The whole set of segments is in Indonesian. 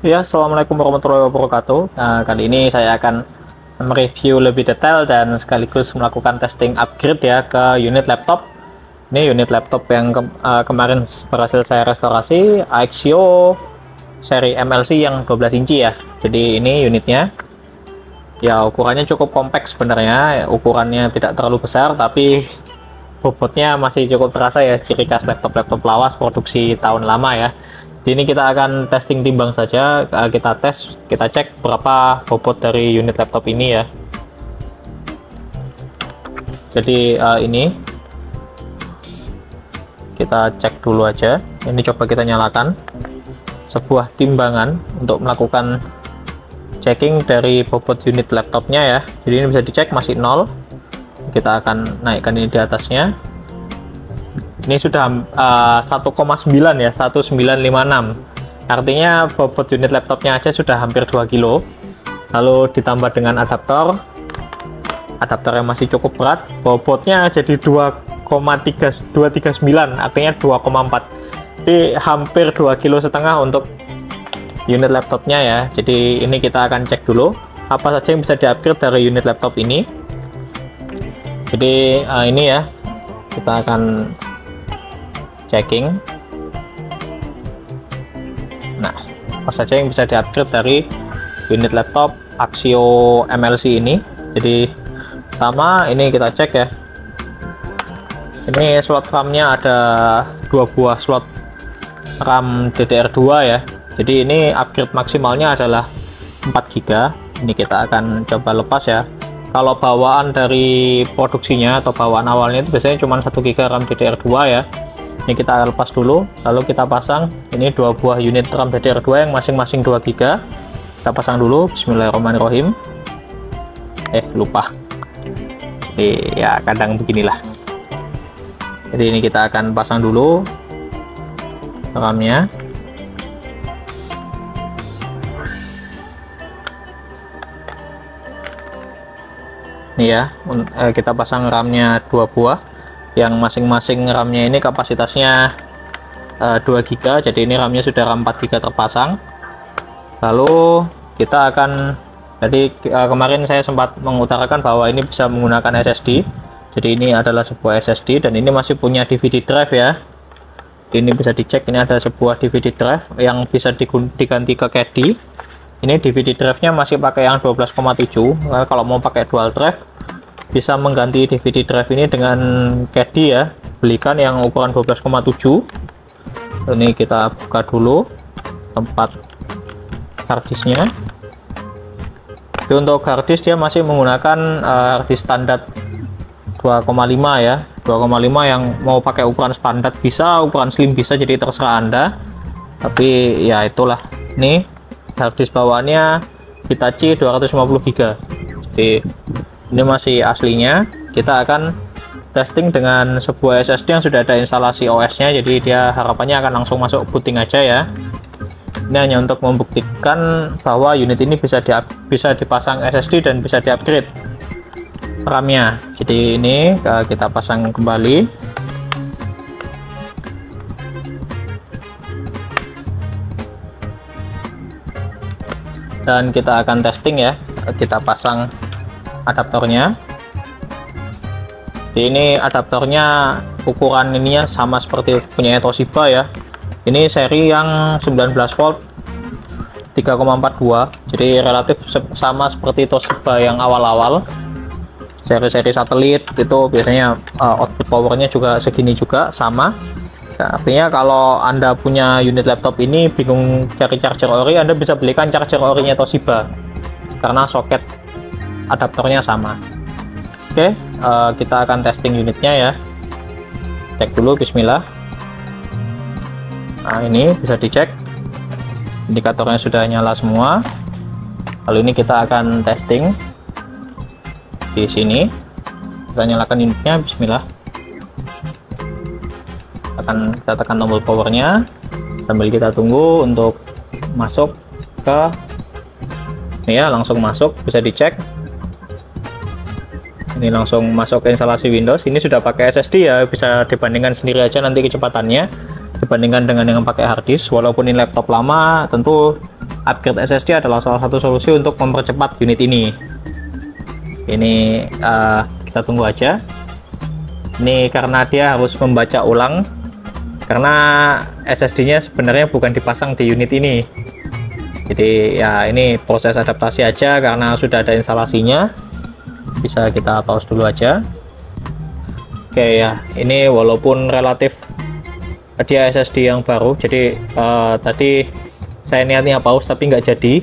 Ya, Assalamualaikum warahmatullahi wabarakatuh. Nah, kali ini saya akan mereview lebih detail dan sekaligus melakukan testing upgrade ya ke unit laptop. Ini unit laptop yang ke uh, kemarin berhasil saya restorasi, Axio seri MLC yang 12 inci ya. Jadi ini unitnya. Ya, ukurannya cukup kompak sebenarnya. Ukurannya tidak terlalu besar tapi bobotnya masih cukup terasa ya ciri khas laptop-laptop lawas produksi tahun lama ya ini kita akan testing timbang saja. Eh, kita tes kita cek berapa bobot dari unit laptop ini ya. Jadi uh, ini. Kita cek dulu aja. Ini coba kita nyalakan. Sebuah timbangan untuk melakukan checking dari bobot unit laptopnya ya. Jadi ini bisa dicek masih nol. Kita akan naikkan ini di atasnya ini sudah uh, 1,9 ya 1956 artinya bobot unit laptopnya aja sudah hampir 2 kilo. Lalu ditambah dengan adaptor. Adaptor yang masih cukup berat. Bobotnya jadi 2,239 artinya 2,4 jadi hampir 2 kilo setengah untuk unit laptopnya ya. Jadi ini kita akan cek dulu apa saja yang bisa diupgrade dari unit laptop ini. Jadi uh, ini ya. Kita akan checking. Nah apa saja yang bisa diupgrade dari unit laptop Axio MLC ini. Jadi pertama ini kita cek ya. Ini slot RAM-nya ada dua buah slot RAM DDR2 ya. Jadi ini upgrade maksimalnya adalah 4 GB ini kita akan coba lepas ya. Kalau bawaan dari produksinya atau bawaan awalnya itu biasanya cuma 1 GB RAM DDR2 ya ini kita lepas dulu lalu kita pasang. Ini dua buah unit RAM DDR2 yang masing-masing 2 GB kita pasang dulu bismillahirrahmanirrahim. Eh lupa. Jadi ya kadang beginilah. Jadi ini kita akan pasang dulu RAM-nya. Ini ya eh, kita pasang RAM-nya dua buah yang masing-masing RAM-nya ini kapasitasnya uh, 2 GB jadi ini RAM-nya sudah RAM 4 GB terpasang. Lalu kita akan jadi uh, kemarin saya sempat mengutarakan bahwa ini bisa menggunakan SSD jadi ini adalah sebuah SSD dan ini masih punya DVD drive ya. Ini bisa dicek ini ada sebuah DVD drive yang bisa diganti ke caddy ini DVD drive nya masih pakai yang 12,7 kalau mau pakai dual drive bisa mengganti DVD drive ini dengan caddy ya. Belikan yang ukuran 12,7 ini kita buka dulu tempat harddisknya. Untuk harddisk dia masih menggunakan uh, harddisk standar 2,5 ya. 2,5 yang mau pakai ukuran standar bisa ukuran slim bisa jadi terserah anda. Tapi ya itulah. Nih harddisk bawaannya Hitachi 250 GB jadi ini masih aslinya. Kita akan testing dengan sebuah SSD yang sudah ada instalasi OS nya jadi dia harapannya akan langsung masuk booting aja ya. Ini hanya untuk membuktikan bahwa unit ini bisa di bisa dipasang SSD dan bisa di upgrade RAM nya jadi ini kita pasang kembali. Dan kita akan testing ya. Kita pasang adaptornya. Ini adaptornya ukuran ininya sama seperti punya Toshiba ya. Ini seri yang 19 volt 3,42 jadi relatif sama seperti Toshiba yang awal-awal. Seri-seri satelit itu biasanya uh, output powernya juga segini juga sama. Nah, artinya kalau anda punya unit laptop ini bingung cari charger ori anda bisa belikan charger orinya Toshiba. Karena soket adaptornya sama. Oke uh, kita akan testing unitnya ya. Cek dulu bismillah. Nah ini bisa dicek. Indikatornya sudah nyala semua. Lalu ini kita akan testing di sini. Kita nyalakan unitnya bismillah. Akan kita tekan tombol powernya. Sambil kita tunggu untuk masuk ke ini ya langsung masuk bisa dicek ini langsung masuk ke instalasi Windows. Ini sudah pakai SSD ya bisa dibandingkan sendiri aja nanti kecepatannya dibandingkan dengan yang pakai harddisk walaupun ini laptop lama tentu upgrade SSD adalah salah satu solusi untuk mempercepat unit ini. Ini uh, kita tunggu aja. Ini karena dia harus membaca ulang karena SSD nya sebenarnya bukan dipasang di unit ini. Jadi ya ini proses adaptasi aja karena sudah ada instalasinya bisa kita pause dulu aja. Oke ya. Ini walaupun relatif dia SSD yang baru jadi uh, tadi saya niatnya pause tapi nggak jadi.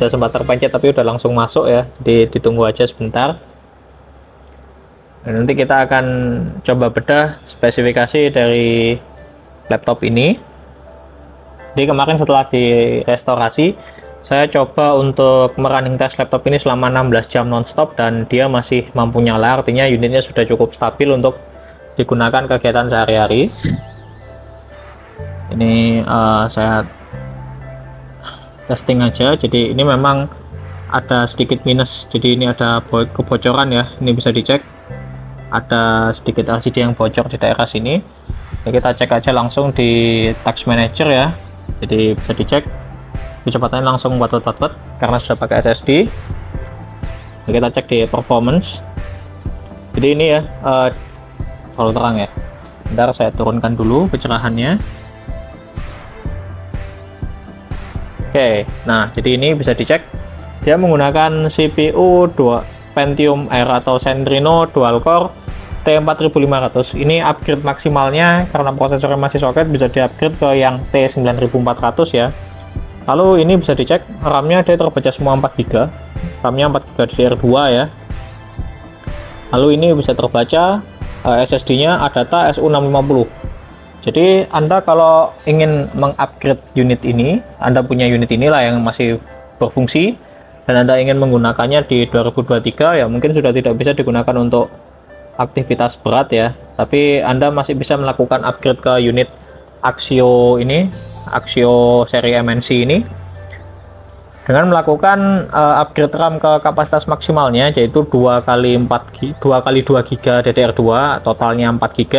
Sudah sempat terpencet tapi udah langsung masuk ya. Jadi ditunggu aja sebentar. Dan nanti kita akan coba bedah spesifikasi dari laptop ini. Jadi kemarin setelah direstorasi saya coba untuk merunning tes laptop ini selama 16 jam nonstop dan dia masih mampu nyala. Artinya unitnya sudah cukup stabil untuk digunakan kegiatan sehari-hari. Ini uh, saya testing aja. Jadi ini memang ada sedikit minus. Jadi ini ada kebocoran ya. Ini bisa dicek. Ada sedikit LCD yang bocor di daerah sini. Ya, kita cek aja langsung di tax manager ya. Jadi bisa dicek kecepatannya langsung watt-watt karena sudah pakai SSD ya, kita cek di performance. Jadi ini ya uh, terlalu terang ya ntar saya turunkan dulu pencerahannya. Oke nah jadi ini bisa dicek. Dia menggunakan CPU 2 Pentium R atau Centrino dual core T4500 ini upgrade maksimalnya karena prosesornya masih soket bisa di upgrade ke yang T9400 ya lalu ini bisa dicek. RAM-nya dia terbaca semua 4 GB RAM-nya 4 GB DDR2 ya. Lalu ini bisa terbaca. Eh, SSD-nya Adata SU650 jadi Anda kalau ingin mengupgrade unit ini Anda punya unit inilah yang masih berfungsi. Dan Anda ingin menggunakannya di 2023 ya mungkin sudah tidak bisa digunakan untuk aktivitas berat ya. Tapi Anda masih bisa melakukan upgrade ke unit Axio ini Axio seri MNC ini dengan melakukan uh, upgrade RAM ke kapasitas maksimalnya yaitu 2 kali 4 2 kali 2 GB DDR2 totalnya 4 GB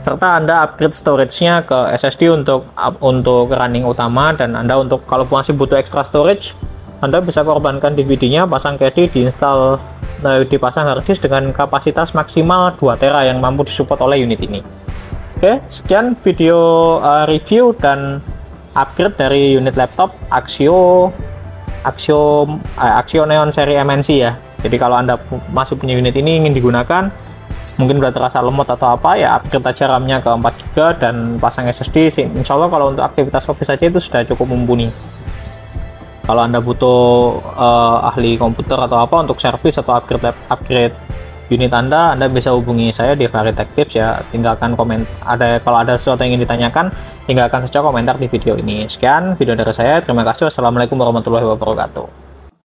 serta Anda upgrade storage-nya ke SSD untuk untuk running utama dan Anda untuk kalau masih butuh extra storage Anda bisa korbankan DVD-nya pasang KD diinstal Nah, dipasang harddisk dengan kapasitas maksimal 2 tera yang mampu disupport oleh unit ini. Oke, sekian video uh, review dan upgrade dari unit laptop Axio Axio uh, Axio Neon seri MNC ya. Jadi kalau Anda masih punya unit ini ingin digunakan mungkin udah terasa lemot atau apa ya upgrade aja RAM-nya ke 4 GB dan pasang SSD insya Allah kalau untuk aktivitas office saja itu sudah cukup mumpuni kalau anda butuh uh, ahli komputer atau apa untuk servis atau upgrade upgrade unit anda anda bisa hubungi saya di Varitech Tips ya. Tinggalkan komen ada kalau ada sesuatu yang ingin ditanyakan tinggalkan saja komentar di video ini. Sekian video dari saya terima kasih. Wassalamualaikum warahmatullahi wabarakatuh